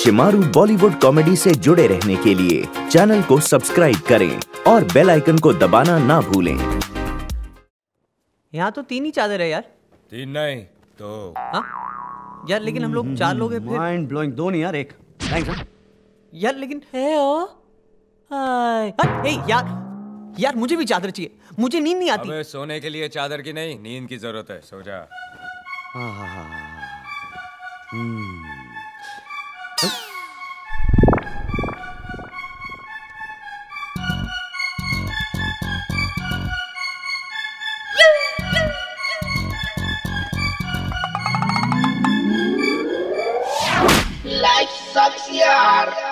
Shemaroo Bollywood comedy से जुड़े रहने के लिए चैनल को सब्सक्राइब करें और बेल आइकन को दबाना ना भूलें। यहाँ तो तीन ही चादर है यार। तीन नहीं तो हाँ? यार लेकिन हम लोग चार लोग हैं फिर माइंड ब्लोइंग दो नहीं यार एक। थैंक्स यार लेकिन है ओ। हाय। हाँ, ए यार यार मुझे भी चादर चाहिए। मुझे नींद नहीं आती। अबे सोने के लिए चादर की नहीं नींद की ज़रूरत है सो जा। हाँ हाँ हाँ Life sucks, yeah!